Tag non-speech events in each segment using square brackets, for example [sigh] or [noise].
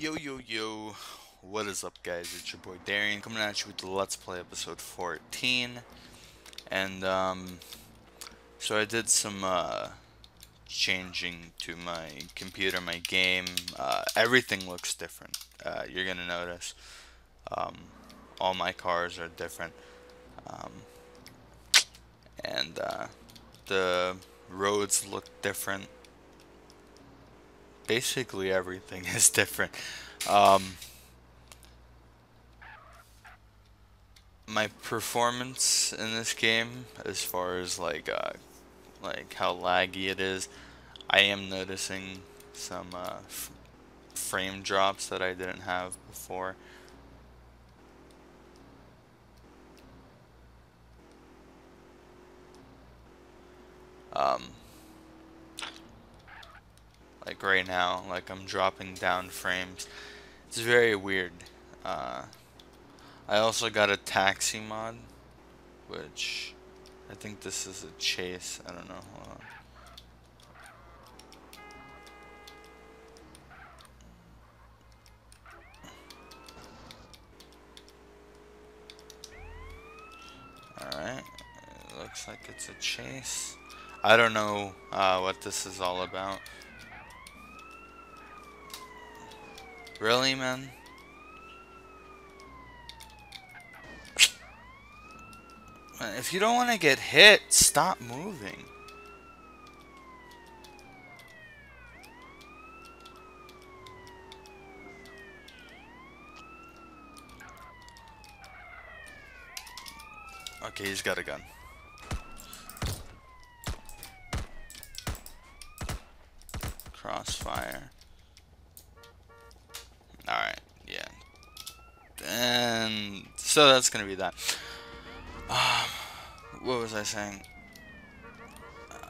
Yo, yo, yo. What is up, guys? It's your boy Darien coming at you with the Let's Play episode 14. And, um, so I did some, uh, changing to my computer, my game. Uh, everything looks different. Uh, you're gonna notice. Um, all my cars are different. Um, and, uh, the roads look different basically everything [laughs] is different. Um, my performance in this game, as far as like uh, like how laggy it is, I am noticing some uh, frame drops that I didn't have before. Um, like right now like I'm dropping down frames it's very weird uh, I also got a taxi mod which I think this is a chase I don't know Alright, looks like it's a chase. I don't know uh, what this is all about. Really, man? If you don't want to get hit, stop moving. Okay, he's got a gun. Crossfire. Alright, yeah. And so that's gonna be that. Um, what was I saying?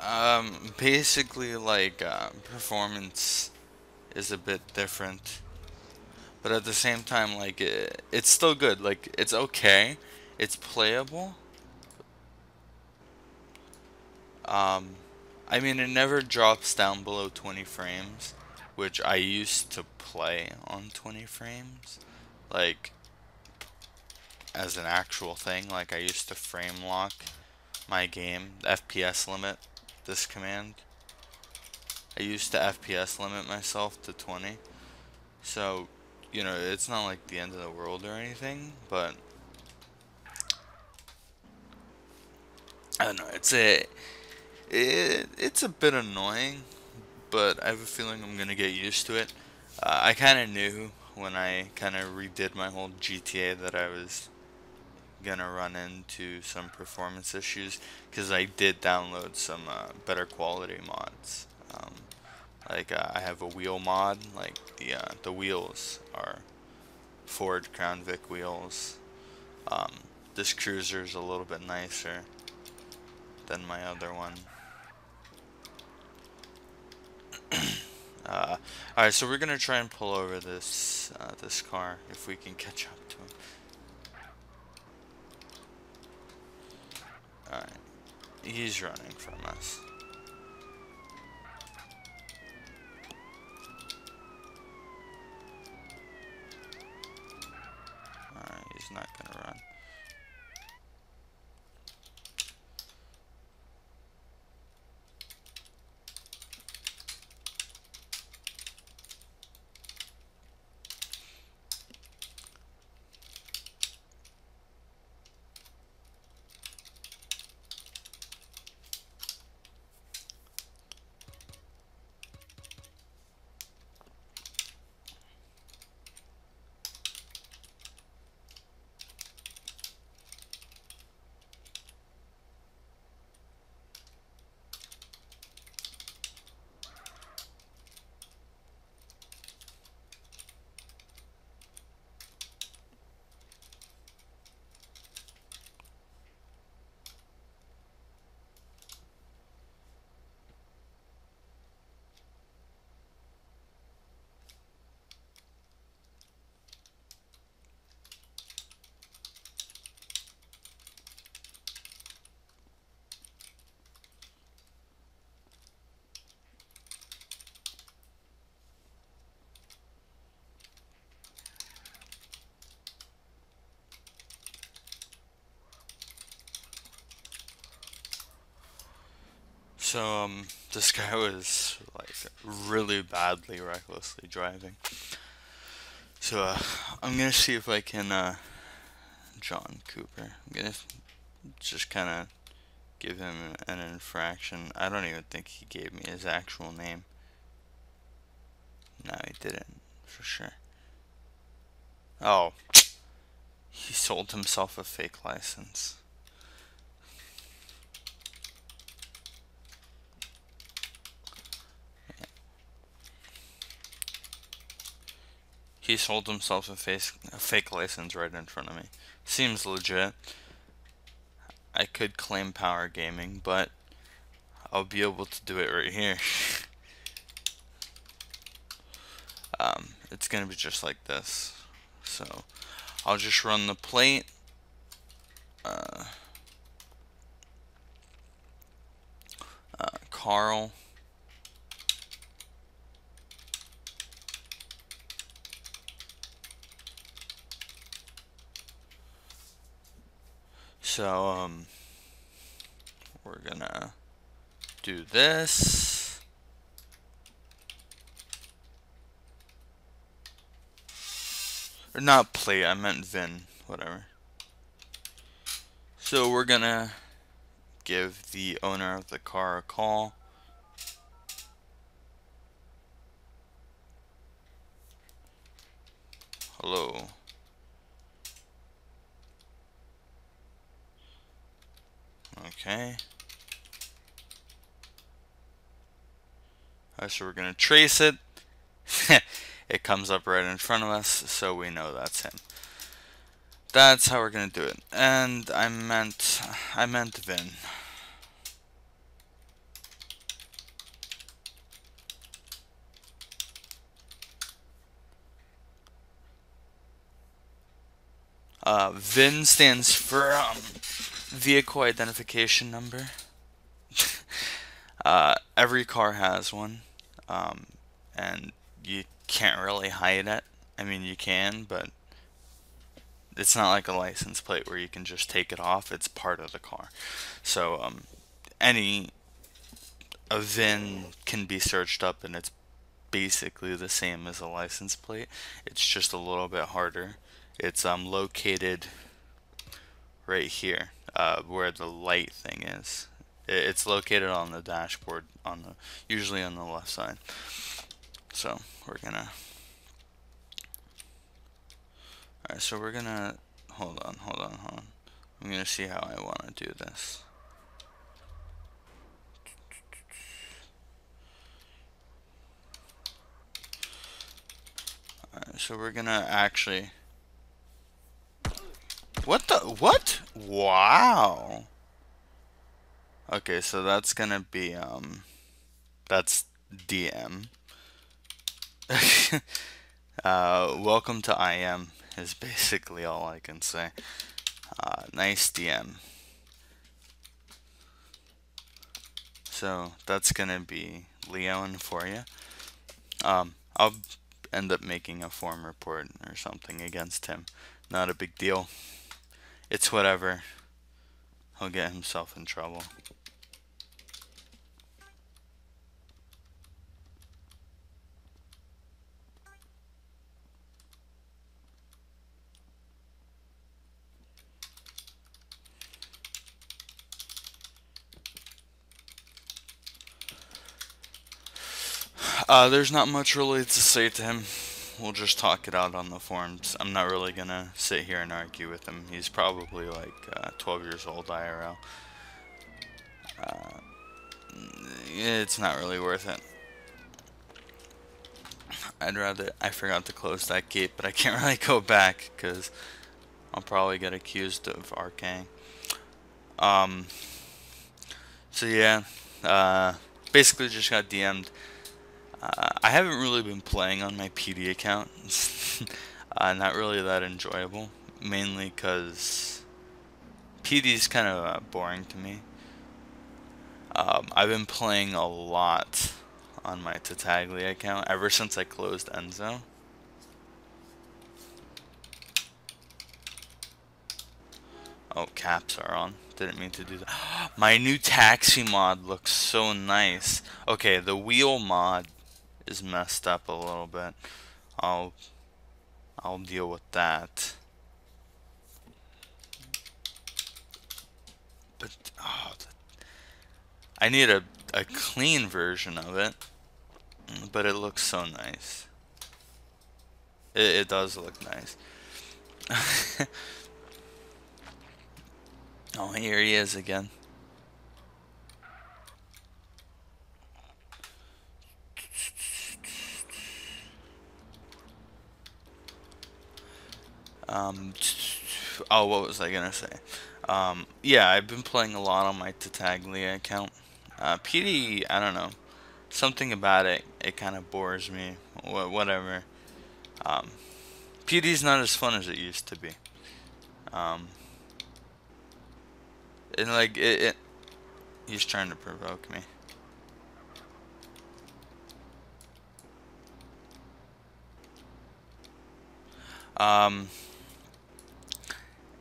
Um, basically, like, uh, performance is a bit different. But at the same time, like, it, it's still good. Like, it's okay. It's playable. Um, I mean, it never drops down below 20 frames which I used to play on 20 frames, like as an actual thing. Like I used to frame lock my game, FPS limit this command. I used to FPS limit myself to 20. So, you know, it's not like the end of the world or anything, but I don't know, it's a it, it's a bit annoying but I have a feeling I'm gonna get used to it. Uh, I kind of knew when I kind of redid my whole GTA that I was gonna run into some performance issues because I did download some uh, better quality mods. Um, like uh, I have a wheel mod, like the uh, the wheels are Ford Crown Vic wheels. Um, this cruiser is a little bit nicer than my other one. [coughs] uh, Alright, so we're gonna try and pull over this uh, this car if we can catch up to him. Alright. He's running from us. Alright, he's not gonna run. So, um, this [laughs] guy was, like, really badly recklessly driving. So, uh, I'm gonna see if I can, uh, John Cooper. I'm gonna just kind of give him an infraction. I don't even think he gave me his actual name. No, he didn't, for sure. Oh, he sold himself a fake license. He sold himself a, face, a fake license right in front of me. Seems legit. I could claim power gaming, but I'll be able to do it right here. [laughs] um, it's gonna be just like this. So I'll just run the plate. Uh, uh, Carl. So, um, we're gonna do this. Or not plate, I meant VIN, whatever. So we're gonna give the owner of the car a call. Hello. Okay. Right, so we're going to trace it. [laughs] it comes up right in front of us, so we know that's him. That's how we're going to do it. And I meant, I meant Vin. Uh, VIN stands for um, vehicle identification number. [laughs] uh, every car has one, um, and you can't really hide it. I mean, you can, but it's not like a license plate where you can just take it off. It's part of the car. So um, any a VIN can be searched up, and it's basically the same as a license plate. It's just a little bit harder. It's um, located right here uh, where the light thing is. It's located on the dashboard, on the usually on the left side. So we're gonna. Alright, so we're gonna hold on, hold on, hold on. I'm gonna see how I want to do this. Alright, so we're gonna actually what the? What? Wow. Okay, so that's gonna be, um, that's DM. [laughs] uh, welcome to IM is basically all I can say. Uh, nice DM. So that's gonna be Leon for you. Um, I'll end up making a form report or something against him. Not a big deal. It's whatever. He'll get himself in trouble. Uh, there's not much really to say to him we'll just talk it out on the forums. I'm not really gonna sit here and argue with him. He's probably like uh, 12 years old IRL. Uh, it's not really worth it. I'd rather, I forgot to close that gate, but I can't [laughs] really go back because I'll probably get accused of arcing. Um, so yeah, uh, basically just got DM'd. Uh, I haven't really been playing on my PD account. [laughs] uh, not really that enjoyable. Mainly because PD is kind of uh, boring to me. Um, I've been playing a lot on my Tataglia account ever since I closed Enzo. Oh, caps are on. Didn't mean to do that. [gasps] My new taxi mod looks so nice. Okay, the wheel mod is messed up a little bit. I'll I'll deal with that. But oh, I need a a clean version of it. But it looks so nice. It, it does look nice. [laughs] oh, here he is again. Um, oh, what was I gonna say? Um, yeah, I've been playing a lot on my Tataglia account. Uh, PD, I don't know. Something about it, it kind of bores me. Wh whatever. Um, PD's not as fun as it used to be. Um, and like, it, it, he's trying to provoke me. Um,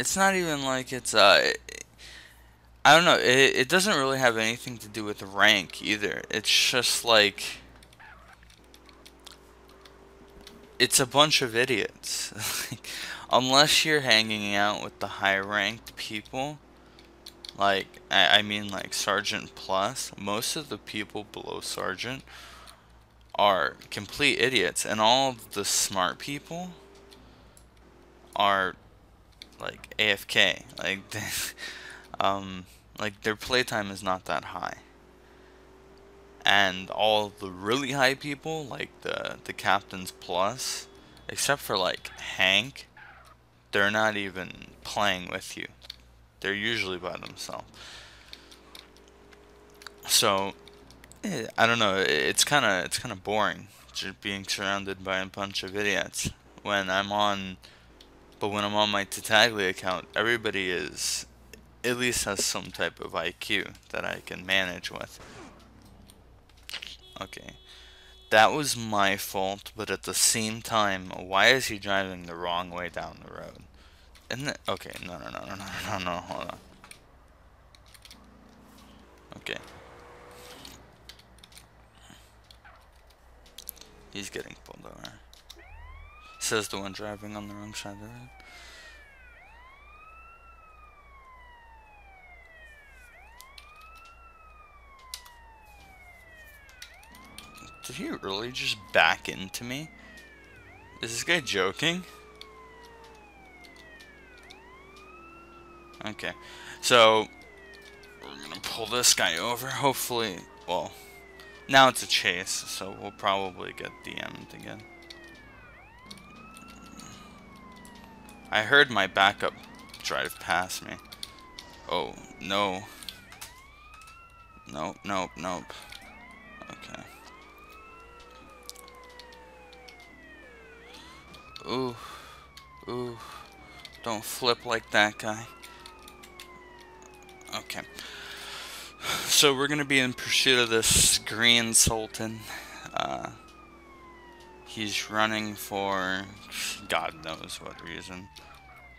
it's not even like it's uh I don't know, it, it doesn't really have anything to do with rank either. It's just like it's a bunch of idiots. [laughs] Unless you're hanging out with the high ranked people, like I, I mean like Sergeant Plus, most of the people below Sergeant are complete idiots and all the smart people are like AFK. Like, [laughs] um, like their playtime is not that high. And all the really high people, like the the captains plus, except for like Hank, they're not even playing with you. They're usually by themselves. So, eh, I don't know. It's kind of it's kind of boring just being surrounded by a bunch of idiots when I'm on but when I'm on my Tataglia account, everybody is at least has some type of IQ that I can manage with. Okay. That was my fault, but at the same time, why is he driving the wrong way down the road? It? Okay, no, no, no, no, no, no, no, hold on. Okay. He's getting pulled over. Says the one driving on the wrong side of the road. Did he really just back into me? Is this guy joking? Okay. So, we're gonna pull this guy over, hopefully. Well, now it's a chase, so we'll probably get DM'd again. I heard my backup drive past me. Oh, no. Nope, nope, nope. Okay. Ooh. Ooh. Don't flip like that guy. Okay. So we're going to be in pursuit of this green sultan. Uh, he's running for God knows what reason.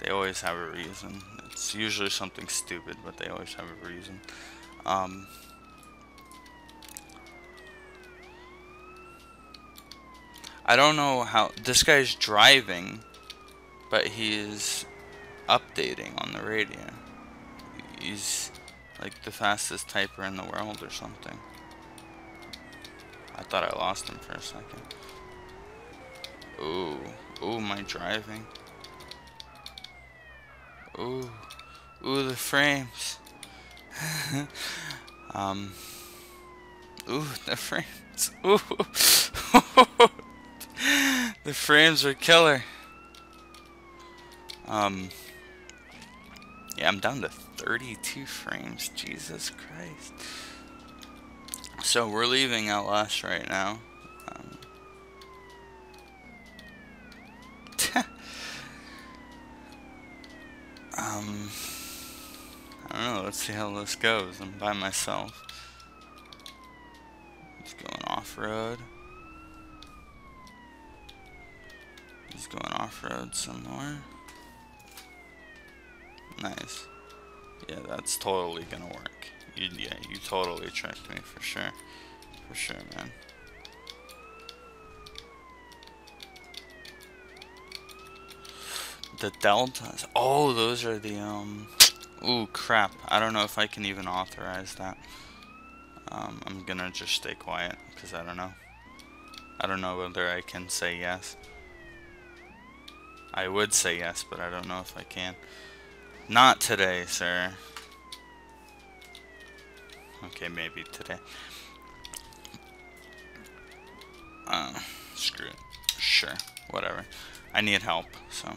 They always have a reason. It's usually something stupid, but they always have a reason. Um, I don't know how this guy's driving, but he's updating on the radio. He's like the fastest typer in the world or something. I thought I lost him for a second. Ooh, ooh, my driving. Ooh, ooh, the frames. [laughs] um, ooh, the frames. [laughs] Ooh. [laughs] the frames are killer. Um, yeah, I'm down to 32 frames. Jesus Christ. So we're leaving Outlast right now. Um, um, I don't know. Let's see how this goes. I'm by myself. Just going off-road. He's going off-road some more. Nice. Yeah, that's totally gonna work. You, yeah, you totally tricked me for sure. For sure, man. The deltas. Oh, those are the, um... Ooh, crap. I don't know if I can even authorize that. Um, I'm gonna just stay quiet, because I don't know. I don't know whether I can say yes. I would say yes, but I don't know if I can. Not today, sir. Okay, maybe today. Uh, screw it. Sure, whatever. I need help, so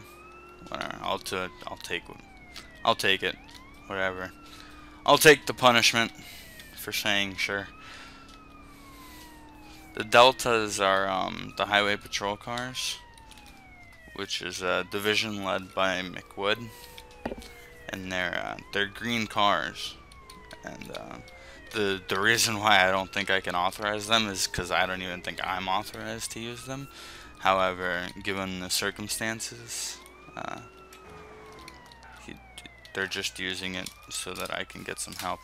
whatever. I'll it. I'll take I'll take it. Whatever. I'll take the punishment for saying sure. The Deltas are um, the highway patrol cars, which is a division led by McWood, and they're uh, they're green cars, and uh, the the reason why I don't think I can authorize them is because I don't even think I'm authorized to use them. However, given the circumstances, uh, he, they're just using it so that I can get some help.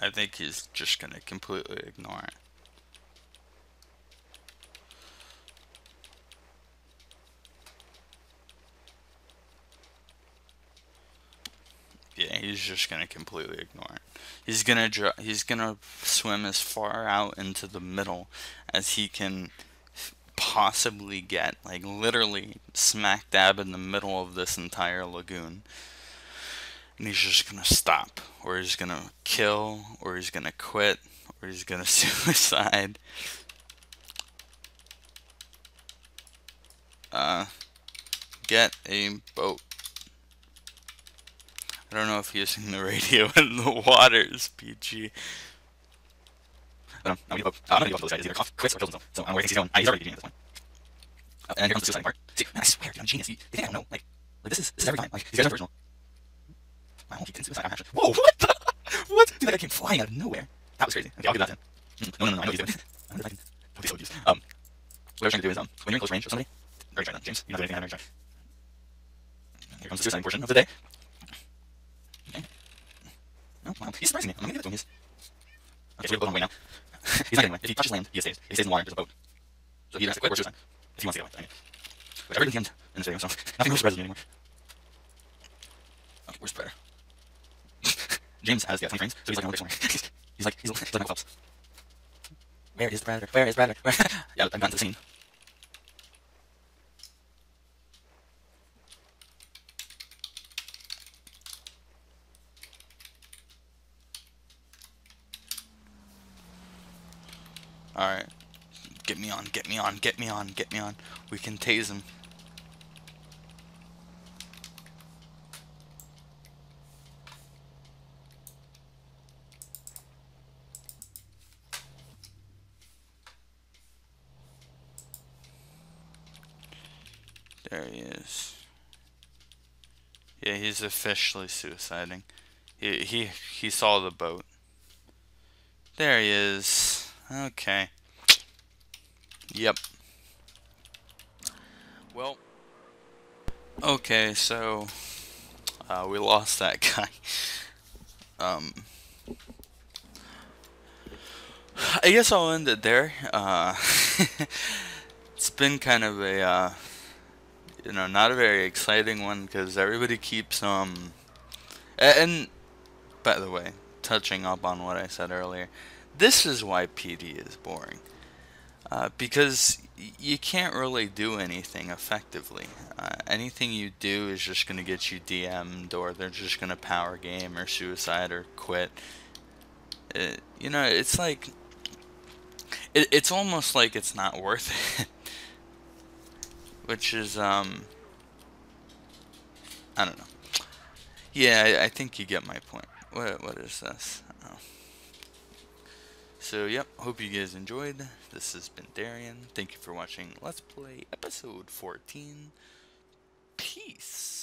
I think he's just going to completely ignore it. Yeah, he's just gonna completely ignore it. He's gonna he's gonna swim as far out into the middle as he can possibly get, like literally smack dab in the middle of this entire lagoon and he's just gonna stop, or he's gonna kill, or he's gonna quit, or he's gonna [laughs] suicide. Uh, get a boat. I don't know if using the radio [laughs] in the water is PG. I don't know. I'm gonna go. I'm gonna go for this guy. He's either cough, quits, or kills himself. So I'm where he's going. he's already at this point. Uh, and here comes the suicide part. See, I swear, dude, I'm genius. Think I don't know? Like, like this is this is every time. Like, these guys are original. I won't keep suicide. I'm actually. Whoa! What? The? [laughs] What? Dude, that guy came flying out of nowhere. That was crazy. Okay, I'll give that to him. No, no, no, I know what he's doing. I [laughs] wonder if I can. These OGs. Um, what I was trying to do is um, when you're in close range of somebody, very try then, James. You know anything. I'm very try. Here comes the suicide portion of the day. Okay. No, wow, he's surprising me. I'm gonna give it to him. He's... Okay, so we have a boat on the way now. [laughs] he's not getting away. If he touches land, he stays. If he stays in the water, there's a boat. So he has to quit or suicide. If he wants to get away. I mean, whatever did the end in this video, so nothing will surprise me anymore. Okay, where's Predator? James has yeah, 20 frames, so he's like on dictionary. he's, [laughs] he's like he's, he's like Phelps. Where is the predator? Where is predator? [laughs] Where? yeah, I've gotten to the scene. Alright. Get me on, get me on, get me on, get me on. We can tase him. There he is. Yeah, he's officially suiciding. He he he saw the boat. There he is. Okay. Yep. Well. Okay, so uh, we lost that [laughs] guy. Um. I guess I'll end it there. Uh, [laughs] it's been kind of a uh, you know, not a very exciting one because everybody keeps, um, and, by the way, touching up on what I said earlier, this is why PD is boring. Uh, because you can't really do anything effectively. Uh, anything you do is just going to get you DM'd, or they're just going to power game, or suicide, or quit. It, uh, you know, it's like. It, it's almost like it's not worth [laughs] it which is um I don't know. Yeah, I, I think you get my point. What what is this? Oh. So yep, hope you guys enjoyed. This has been Darien. Thank you for watching Let's Play episode 14. Peace.